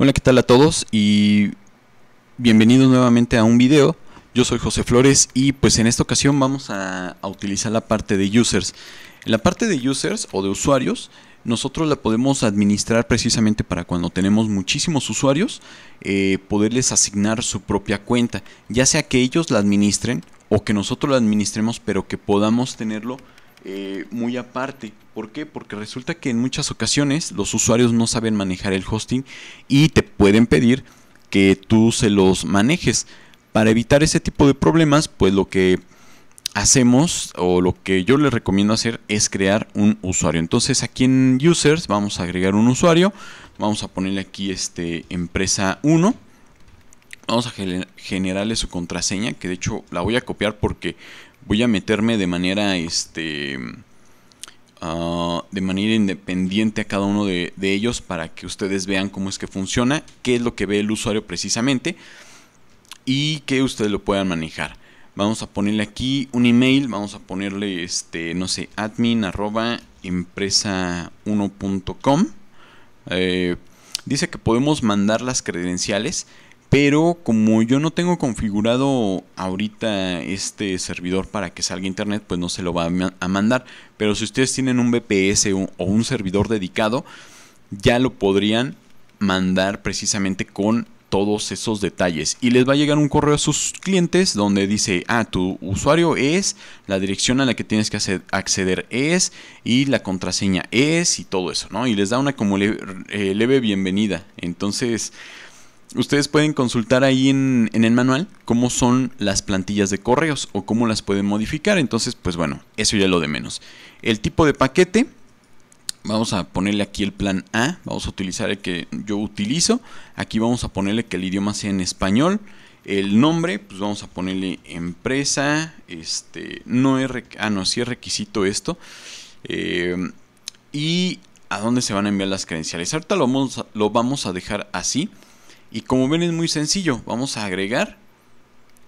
Hola, ¿qué tal a todos? Y bienvenidos nuevamente a un video. Yo soy José Flores y pues en esta ocasión vamos a, utilizar la parte de users. La parte de users o de usuarios, nosotros la podemos administrar precisamente para cuando tenemos muchísimos usuarios, eh, poderles asignar su propia cuenta, ya sea que ellos la administren o que nosotros la administremos, pero que podamos tenerlo eh, muy aparte. ¿Por qué? Porque resulta que en muchas ocasiones los usuarios no saben manejar el hosting y te pueden pedir que tú se los manejes. Para evitar ese tipo de problemas, pues lo que hacemos o lo que yo les recomiendo hacer es crear un usuario. Entonces aquí en users vamos a agregar un usuario. Vamos a ponerle aquí este empresa 1. Vamos a generarle su contraseña, que de hecho la voy a copiar porque voy a meterme de manera este ah, de manera independiente a cada uno de, ellos para que ustedes vean cómo es que funciona, qué es lo que ve el usuario precisamente y que ustedes lo puedan manejar. Vamos a ponerle aquí un email, vamos a ponerle este, no sé, admin arroba empresa1.com. Eh, dice que podemos mandar las credenciales pero como yo no tengo configurado ahorita este servidor para que salga internet, pues no se lo va a mandar. Pero si ustedes tienen un VPS o un servidor dedicado, ya lo podrían mandar precisamente con todos esos detalles. Y les va a llegar un correo a sus clientes donde dice ah tu usuario es la dirección a la que tienes que acceder es y la contraseña es y todo eso no y les da una como eh, leve bienvenida. Entonces Ustedes pueden consultar ahí en, el manual cómo son las plantillas de correos o cómo las pueden modificar. Entonces, pues bueno, eso ya lo de menos. El tipo de paquete, vamos a ponerle aquí el plan A. Vamos a utilizar el que yo utilizo. Aquí vamos a ponerle que el idioma sea en español. El nombre, pues vamos a ponerle empresa. Este, no es, ah, no, sí es requisito esto. Eh, y a dónde se van a enviar las credenciales. Ahorita lo vamos, lo vamos a dejar así. Y como ven es muy sencillo, vamos a agregar,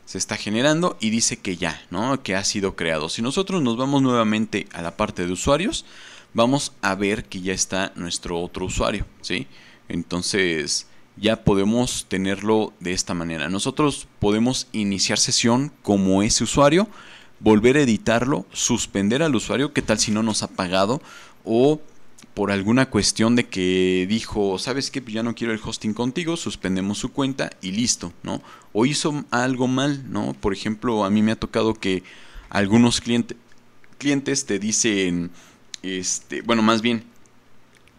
se está generando y dice que ya, ¿no? Que ha sido creado. Si nosotros nos vamos nuevamente a la parte de usuarios, vamos a ver que ya está nuestro otro usuario, ¿sí? Entonces ya podemos tenerlo de esta manera. Nosotros podemos iniciar sesión como ese usuario, volver a editarlo, suspender al usuario, qué tal si no nos ha pagado o por alguna cuestión de que dijo, ¿sabes qué? Pues ya no quiero el hosting contigo, suspendemos su cuenta y listo, ¿no? O hizo algo mal, ¿no? Por ejemplo, a mí me ha tocado que algunos clientes te dicen, este, bueno, más bien,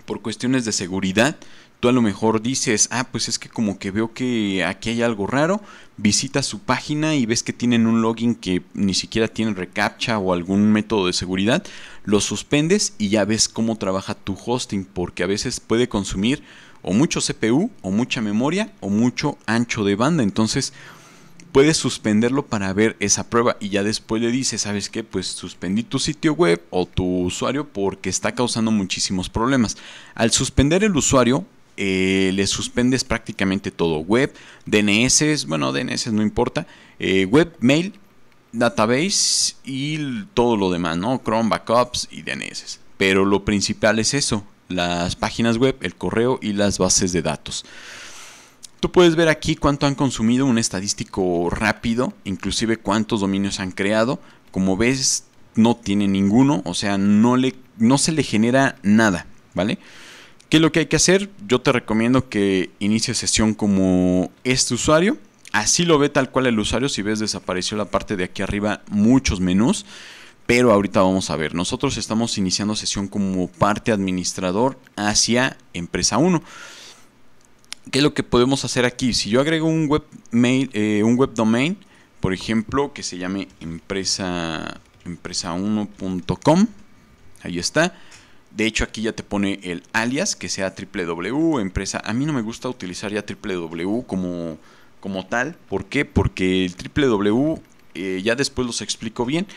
por cuestiones de seguridad, tú a lo mejor dices, ah, pues es que como que veo que aquí hay algo raro, visitas su página y ves que tienen un login que ni siquiera tiene reCAPTCHA o algún método de seguridad, lo suspendes y ya ves cómo trabaja tu hosting, porque a veces puede consumir o mucho CPU o mucha memoria o mucho ancho de banda, entonces puedes suspenderlo para ver esa prueba y ya después le dices, ¿sabes qué? Pues suspendí tu sitio web o tu usuario porque está causando muchísimos problemas. Al suspender el usuario, eh, le suspendes prácticamente todo. Web, DNS, bueno, DNS no importa. Eh, web, mail, database y todo lo demás, ¿no? Chrome, backups y DNS. Pero lo principal es eso, las páginas web, el correo y las bases de datos. Tú puedes ver aquí cuánto han consumido, un estadístico rápido, inclusive cuántos dominios han creado. Como ves, no tiene ninguno, o sea, no, le, no se le genera nada, ¿vale? ¿Qué es lo que hay que hacer? Yo te recomiendo que inicies sesión como este usuario. Así lo ve tal cual el usuario. Si ves, desapareció la parte de aquí arriba, muchos menús. Pero ahorita vamos a ver. Nosotros estamos iniciando sesión como parte administrador hacia empresa 1. ¿Qué es lo que podemos hacer aquí? Si yo agrego un web, mail, eh, un web domain, por ejemplo, que se llame empresa, empresa1.com, ahí está de hecho, aquí ya te pone el alias, que sea www, empresa. A mí no me gusta utilizar ya www como, como tal. ¿Por qué? Porque el www, eh, ya después los explico bien,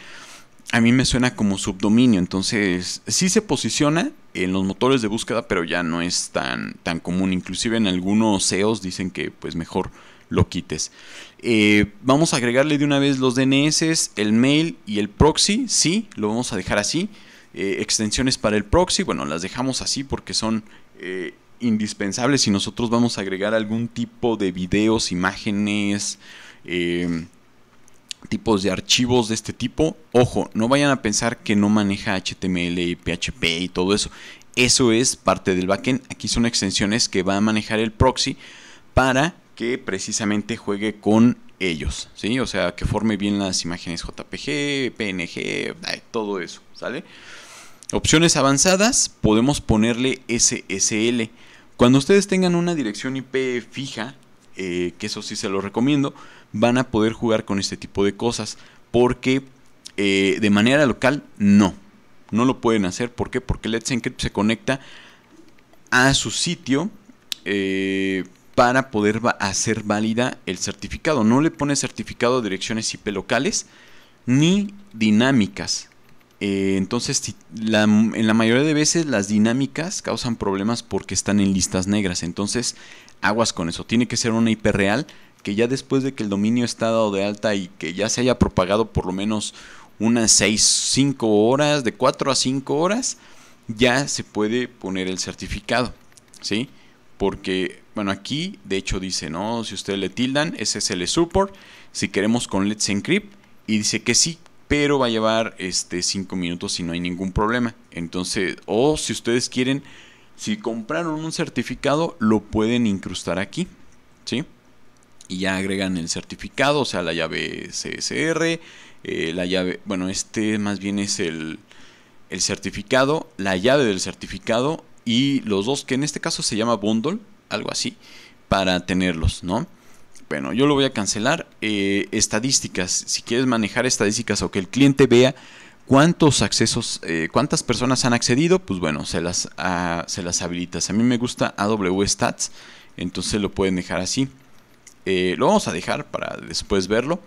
a mí me suena como subdominio. Entonces, sí se posiciona en los motores de búsqueda, pero ya no es tan, tan común. Inclusive en algunos SEOs dicen que pues mejor lo quites. Eh, vamos a agregarle de una vez los DNS, el mail y el proxy. Sí, lo vamos a dejar así. Eh, extensiones para el proxy, bueno, las dejamos así porque son eh, indispensable si nosotros vamos a agregar algún tipo de videos, imágenes, eh, tipos de archivos de este tipo. Ojo, no vayan a pensar que no maneja HTML y PHP y todo eso. Eso es parte del backend. Aquí son extensiones que va a manejar el proxy para que precisamente juegue con ellos, ¿sí? O sea, que forme bien las imágenes JPG, PNG, todo eso, ¿sale? Opciones avanzadas, podemos ponerle SSL. Cuando ustedes tengan una dirección IP fija, eh, que eso sí se lo recomiendo, van a poder jugar con este tipo de cosas, porque eh, de manera local no, no lo pueden hacer. ¿Por qué? Porque Let's Encrypt se conecta a su sitio eh, para poder hacer válida el certificado. No le pone certificado de direcciones IP locales ni dinámicas. Eh, entonces, en la mayoría de veces las dinámicas causan problemas porque están en listas negras. Entonces, aguas con eso. Tiene que ser una IP real que ya después de que el dominio está dado de alta y que ya se haya propagado por lo menos unas 6, 5 horas, de 4 a 5 horas, ya se puede poner el certificado. ¿Sí? Porque bueno, aquí de hecho dice, ¿no? Si ustedes le tildan, SSL Support. Si queremos con Let's Encrypt. Y dice que sí, pero va a llevar este 5 minutos y no hay ningún problema. Entonces, o si ustedes quieren, si compraron un certificado, lo pueden incrustar aquí, ¿sí? Y ya agregan el certificado, o sea, la llave CSR, eh, la llave, bueno, este más bien es el, el certificado, la llave del certificado y los dos, que en este caso se llama bundle, algo así, para tenerlos, ¿no? Bueno, yo lo voy a cancelar. Eh, estadísticas, si quieres manejar estadísticas o que el cliente vea cuántos accesos, eh, cuántas personas han accedido, pues bueno, se las, ah, se las habilitas. A mí me gusta AW Stats, entonces lo pueden dejar así. Eh, lo vamos a dejar para después verlo.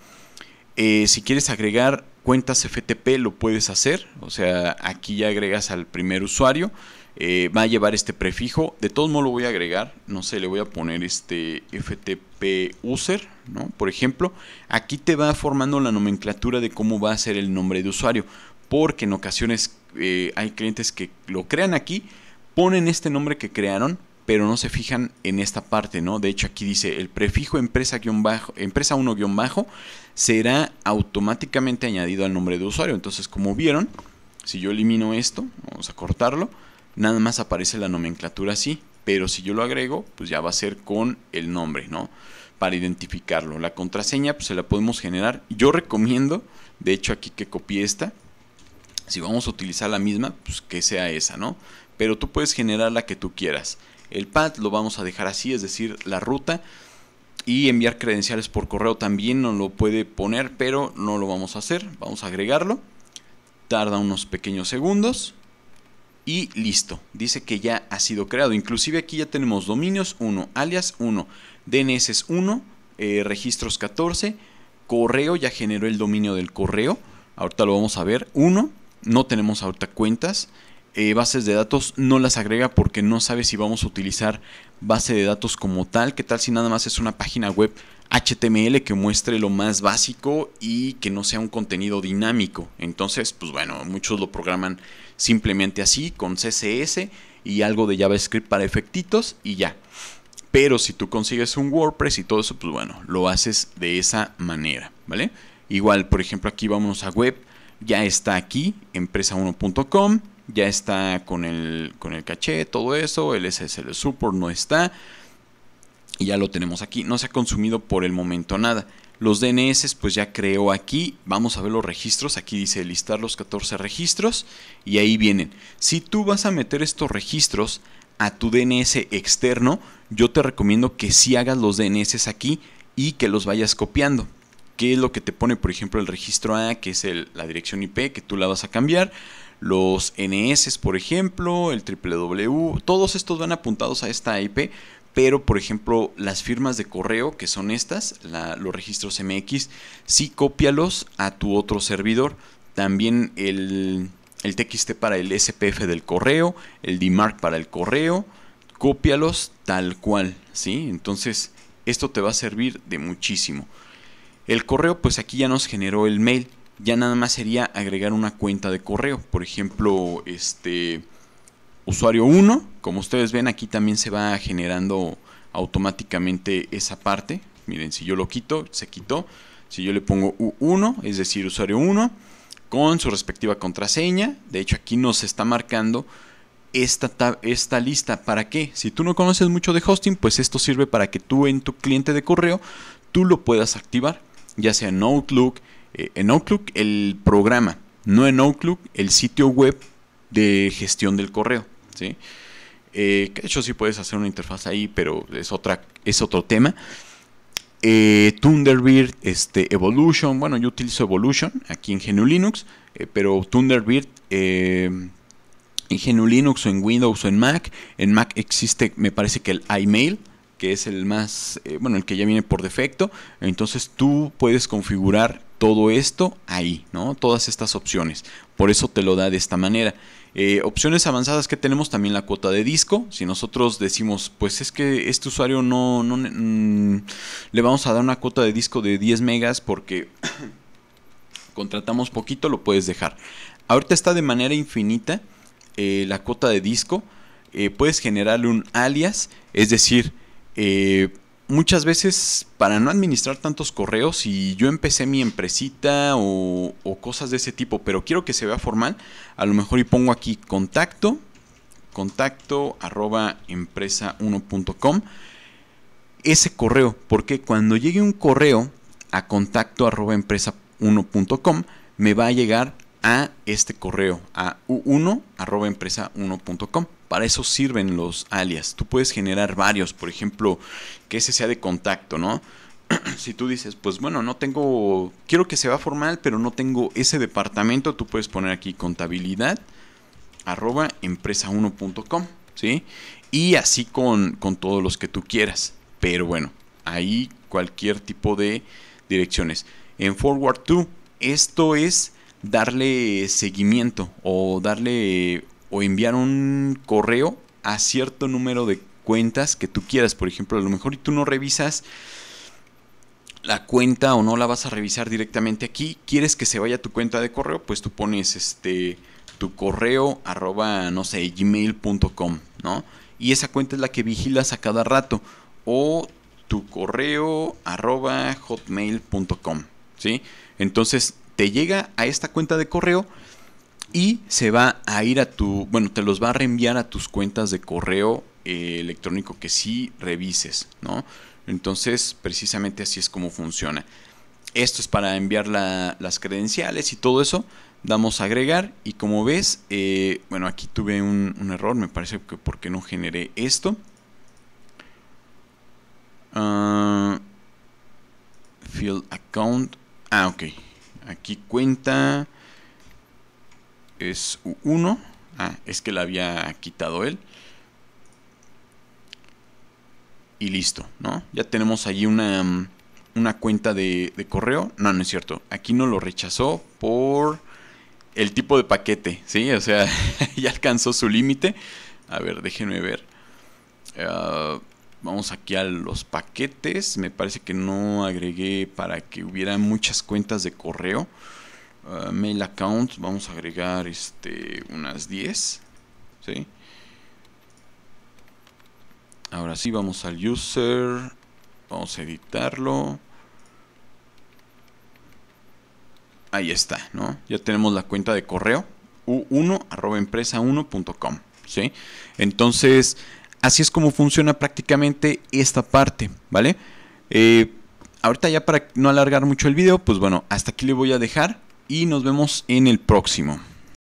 si quieres agregar cuentas FTP, lo puedes hacer. O sea, aquí ya agregas al primer usuario. Eh, va a llevar este prefijo. De todos modos lo voy a agregar. No sé, le voy a poner este FTP user, ¿no? Por ejemplo, aquí te va formando la nomenclatura de cómo va a ser el nombre de usuario. Porque en ocasiones eh, hay clientes que lo crean aquí, ponen este nombre que crearon, pero no se fijan en esta parte, ¿no? De hecho, aquí dice el prefijo empresa-bajo, empresa 1-bajo será automáticamente añadido al nombre de usuario. Entonces, como vieron, si yo elimino esto, vamos a cortarlo nada más aparece la nomenclatura así, pero si yo lo agrego, pues ya va a ser con el nombre, ¿no? Para identificarlo. La contraseña pues se la podemos generar. Yo recomiendo, de hecho aquí que copié esta, si vamos a utilizar la misma, pues que sea esa, ¿no? Pero tú puedes generar la que tú quieras. El pad lo vamos a dejar así, es decir, la ruta. Y enviar credenciales por correo también no lo puede poner, pero no lo vamos a hacer. Vamos a agregarlo. Tarda unos pequeños segundos y listo. Dice que ya ha sido creado. Inclusive aquí ya tenemos dominios 1, alias 1, DNS 1, eh, registros 14, correo, ya generó el dominio del correo. Ahorita lo vamos a ver. 1, no tenemos ahorita cuentas. Eh, bases de datos no las agrega porque no sabe si vamos a utilizar base de datos como tal. ¿Qué tal si nada más es una página web HTML que muestre lo más básico y que no sea un contenido dinámico? Entonces, pues bueno, muchos lo programan simplemente así, con CSS y algo de JavaScript para efectitos y ya. Pero si tú consigues un WordPress y todo eso, pues bueno, lo haces de esa manera, ¿vale? Igual, por ejemplo, aquí vamos a web, ya está aquí, empresa1.com ya está con el, con el caché, todo eso, el SSL support no está, y ya lo tenemos aquí, no se ha consumido por el momento nada. Los DNS pues ya creo aquí, vamos a ver los registros, aquí dice listar los 14 registros y ahí vienen. Si tú vas a meter estos registros a tu DNS externo, yo te recomiendo que si hagas los DNS aquí y que los vayas copiando. ¿Qué es lo que te pone, por ejemplo, el registro A, que es la dirección IP, que tú la vas a cambiar? los NS, por ejemplo, el www, todos estos van apuntados a esta IP, pero por ejemplo las firmas de correo, que son estas, los registros MX, sí cópialos a tu otro servidor. También el, el TXT para el SPF del correo, el DMARC para el correo, cópialos tal cual, ¿sí? Entonces esto te va a servir de muchísimo. El correo, pues aquí ya nos generó el mail ya nada más sería agregar una cuenta de correo. Por ejemplo, este usuario 1. Como ustedes ven, aquí también se va generando automáticamente esa parte. Miren, si yo lo quito, se quitó. Si yo le pongo U1, es decir, usuario 1, con su respectiva contraseña. De hecho, aquí nos está marcando esta, esta lista. ¿Para qué? Si tú no conoces mucho de hosting, pues esto sirve para que tú en tu cliente de correo, tú lo puedas activar. Ya sea en Outlook, eh, en Outlook el programa, no en Outlook el sitio web de gestión del correo. ¿Sí? Eh, de hecho sí puedes hacer una interfaz ahí, pero es, otra, es otro tema. Eh, Thunderbird, este, Evolution, bueno yo utilizo Evolution aquí en GNU Linux, eh, pero Thunderbird en GNU Linux o en Windows o en Mac, en Mac existe me parece que el iMail, que es el más, bueno el que ya viene por defecto, entonces tú puedes configurar todo esto ahí, ¿no? Todas estas opciones, por eso te lo da de esta manera. Eh, opciones avanzadas que tenemos también la cuota de disco. Si nosotros decimos, pues es que este usuario no, mm, le vamos a dar una cuota de disco de 10 megas porque contratamos poquito, lo puedes dejar. Ahorita está de manera infinita eh, la cuota de disco. Eh, puedes generarle un alias, es decir, muchas veces para no administrar tantos correos y yo empecé mi empresita o, cosas de ese tipo, pero quiero que se vea formal, a lo mejor y pongo aquí contacto, contacto arroba empresa1.com, ese correo, porque cuando llegue un correo a contacto arroba empresa1.com, me va a llegar a este correo, a u1 arroba empresa1.com. Para eso sirven los alias. Tú puedes generar varios, por ejemplo, que ese sea de contacto, ¿no? si tú dices, pues bueno, no tengo, quiero que se vea formal, pero no tengo ese departamento, tú puedes poner aquí contabilidad arroba empresa1.com, ¿sí? Y así con, con todos los que tú quieras. Pero bueno, ahí cualquier tipo de direcciones. En Forward to, esto es darle seguimiento o darle o enviar un correo a cierto número de cuentas que tú quieras. Por ejemplo, a lo mejor y tú no revisas la cuenta o no la vas a revisar directamente aquí. Quieres que se vaya tu cuenta de correo, pues tú pones este tu correo arroba no sé gmail.com, ¿no? Y esa cuenta es la que vigilas a cada rato. O tu correo arroba hotmail.com, ¿sí? Entonces te llega a esta cuenta de correo y se va a ir a tu, bueno, te los va a reenviar a tus cuentas de correo eh, electrónico que sí revises, ¿no? Entonces, precisamente así es como funciona. Esto es para enviar las credenciales y todo eso. Damos a agregar y como ves, eh, bueno, aquí tuve un, error, me parece que porque no generé esto. Uh, field account. Ah, ok. Aquí cuenta es 1. Ah, es que la había quitado él. Y listo, ¿no? Ya tenemos allí una, una cuenta de, de, correo. No, no es cierto. Aquí no lo rechazó por el tipo de paquete, ¿sí? O sea, ya alcanzó su límite. A ver, déjenme ver. Ah, vamos aquí a los paquetes. Me parece que no agregué para que hubiera muchas cuentas de correo. Ah, mail account, vamos a agregar este, unas 10. ¿sí? Ahora sí, vamos al user. Vamos a editarlo. Ahí está, ¿no? Ya tenemos la cuenta de correo u1 empresa1.com, ¿sí? Entonces, así es como funciona prácticamente esta parte, ¿vale? Eh, ahorita ya para no alargar mucho el video, pues bueno, hasta aquí le voy a dejar y nos vemos en el próximo.